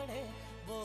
पड़े वो